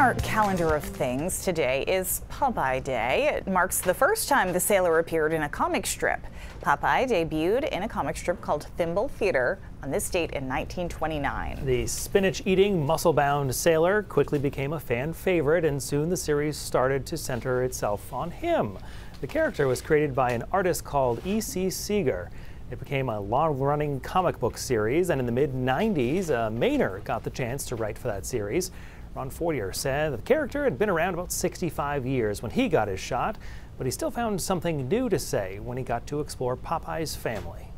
our calendar of things, today is Popeye Day. It marks the first time the sailor appeared in a comic strip. Popeye debuted in a comic strip called Thimble Theater on this date in 1929. The spinach eating, muscle bound sailor quickly became a fan favorite, and soon the series started to center itself on him. The character was created by an artist called E.C. Segar. It became a long-running comic book series, and in the mid-90s, uh, got the chance to write for that series. Ron Fortier said the character had been around about 65 years when he got his shot, but he still found something new to say when he got to explore Popeye's family.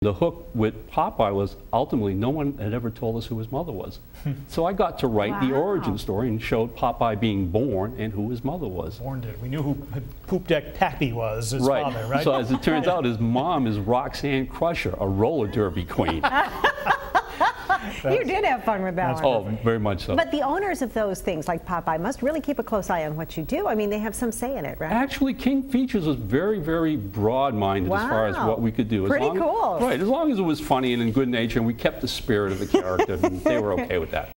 The hook with Popeye was ultimately no one had ever told us who his mother was. so I got to write wow. the origin story and showed Popeye being born and who his mother was. Born did. We knew who Poop Deck Pappy was, his right. father, right? So as it turns out, his mom is Roxanne Crusher, a roller derby queen. you did have fun with that one. Oh, very much so. But the owners of those things, like Popeye, must really keep a close eye on what you do. I mean, they have some say in it, right? Actually, King Features was very, very broad-minded wow. as far as what we could do. As Pretty long, cool. Right, as long as it was funny and in good nature, and we kept the spirit of the character, they were okay with that.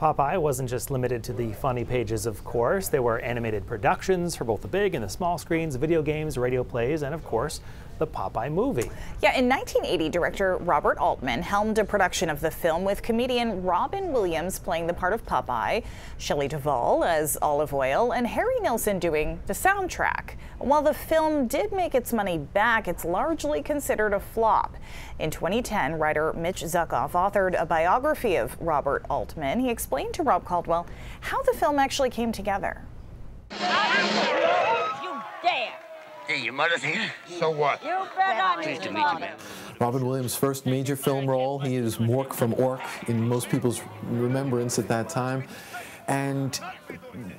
Popeye wasn't just limited to the funny pages, of course. There were animated productions for both the big and the small screens, video games, radio plays, and of course, the Popeye movie. Yeah, in 1980, director Robert Altman helmed a production of the film with comedian Robin Williams playing the part of Popeye, Shelley Duvall as Olive Oyl, and Harry Nilsson doing the soundtrack. While the film did make its money back, it's largely considered a flop. In 2010, writer Mitch Zuckoff authored a biography of Robert Altman. He explained to Rob Caldwell how the film actually came together. You dare! Hey, your mother's here? So what? You bet on Pleased to meet you, man. Robin Williams' first major film role. He is Mork from Ork in most people's remembrance at that time. And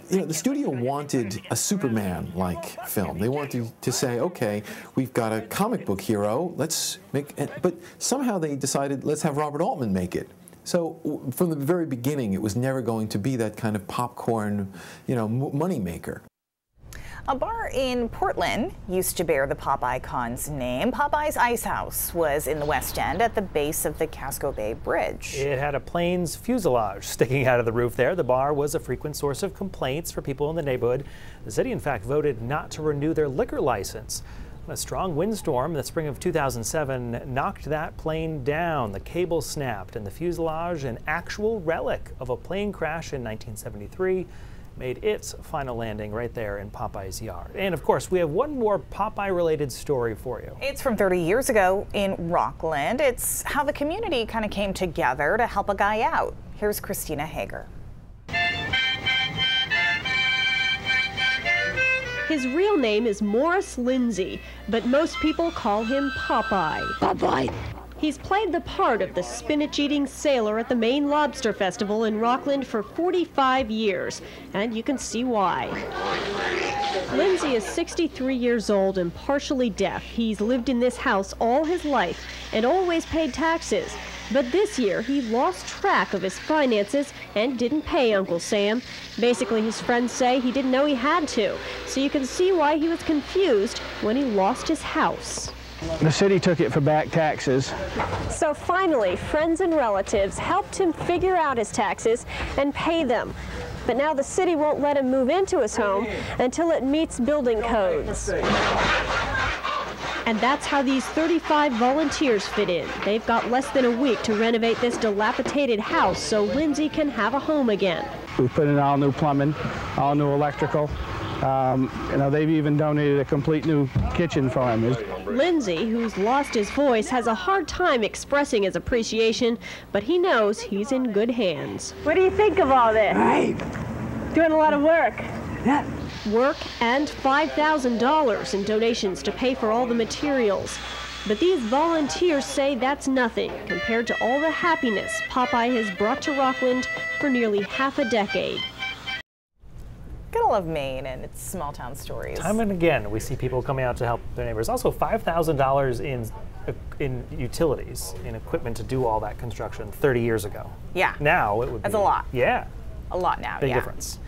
you know, the studio wanted a Superman-like film. They wanted to say, okay, we've got a comic book hero. Let's make. It. But somehow they decided, let's have Robert Altman make it. So from the very beginning, it was never going to be that kind of popcorn, you know, money maker. A bar in Portland used to bear the pop icon's name. Popeye's Ice House was in the West End at the base of the Casco Bay Bridge. It had a plane's fuselage sticking out of the roof there. The bar was a frequent source of complaints for people in the neighborhood. The city, in fact, voted not to renew their liquor license. A strong windstorm in the spring of 2007 knocked that plane down. The cable snapped and the fuselage, an actual relic of a plane crash in 1973, made its final landing right there in Popeye's yard. And of course, we have one more Popeye related story for you. It's from 30 years ago in Rockland. It's how the community kind of came together to help a guy out. Here's Christina Hager. His real name is Morris Lindsay, but most people call him Popeye. Popeye. He's played the part of the spinach eating sailor at the Maine Lobster Festival in Rockland for 45 years, and you can see why. Lindsay is 63 years old and partially deaf. He's lived in this house all his life and always paid taxes. But this year, he lost track of his finances and didn't pay Uncle Sam. Basically, his friends say he didn't know he had to, so you can see why he was confused when he lost his house. The city took it for back taxes. So finally, friends and relatives helped him figure out his taxes and pay them. But now the city won't let him move into his home until it meets building codes. And that's how these 35 volunteers fit in. They've got less than a week to renovate this dilapidated house so Lindsay can have a home again. We put in all new plumbing, all new electrical, um, you know, they've even donated a complete new kitchen for him. Lindsay, who's lost his voice, has a hard time expressing his appreciation, but he knows he's in good hands. What do you think of all this? Right. Doing a lot of work. Yeah. Work and $5,000 in donations to pay for all the materials. But these volunteers say that's nothing compared to all the happiness Popeye has brought to Rockland for nearly half a decade. Gotta love Maine and its small town stories. Time and again, we see people coming out to help their neighbors. Also, $5,000 in in utilities, in equipment to do all that construction 30 years ago. Yeah. Now it would That's be. a lot. Yeah. A lot now, Big yeah. difference.